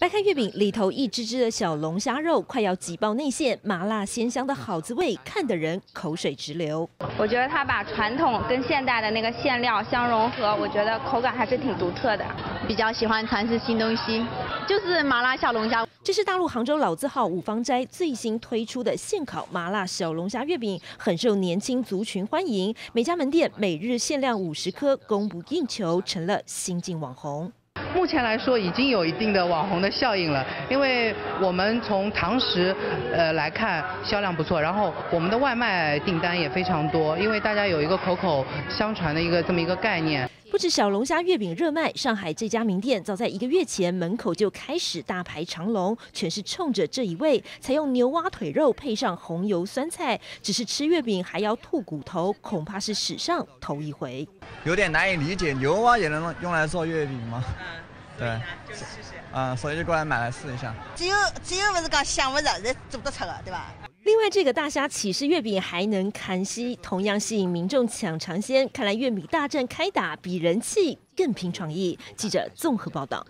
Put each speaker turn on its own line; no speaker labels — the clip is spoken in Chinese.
掰开月饼，里头一只只的小龙虾肉快要挤爆内馅，麻辣鲜香的好滋味，看得人口水直流。
我觉得它把传统跟现代的那个馅料相融合，我觉得口感还是挺独特的。
比较喜欢尝试新东西，就是麻辣小龙虾。
这是大陆杭州老字号五芳斋最新推出的现烤麻辣小龙虾月饼，很受年轻族群欢迎。每家门店每日限量五十颗，供不应求，成了新晋网红。
目前来说已经有一定的网红的效应了，因为我们从堂食呃来看销量不错，然后我们的外卖订单也非常多，因为大家有一个口口相传的一个这么一个概念。
不止小龙虾月饼热卖，上海这家名店早在一个月前门口就开始大排长龙，全是冲着这一位，采用牛蛙腿肉配上红油酸菜，只是吃月饼还要吐骨头，恐怕是史上头一回。
有点难以理解，牛蛙也能用来做月饼吗？对，
就是试试。
嗯，所以就过来买来试一下。
只有只有不是讲想不着才做得出的，对吧？
另外，这个大虾起司月饼还能看戏，同样吸引民众抢尝鲜。看来月饼大战开打，比人气更拼创意。记者综合报道。